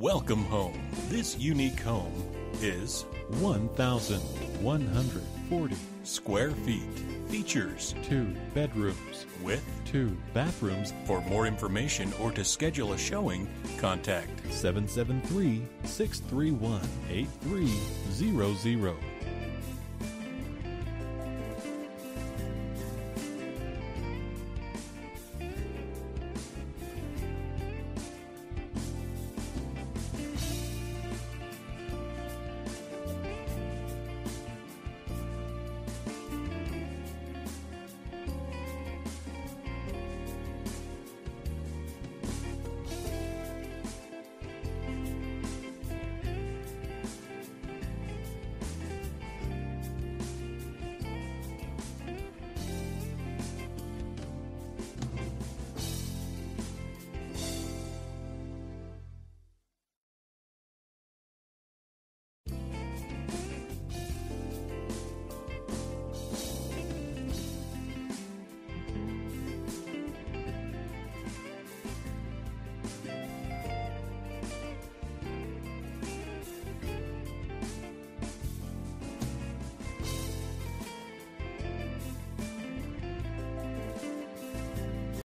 Welcome home. This unique home is 1,140 square feet. Features two bedrooms with two bathrooms. For more information or to schedule a showing, contact 773 631 8300.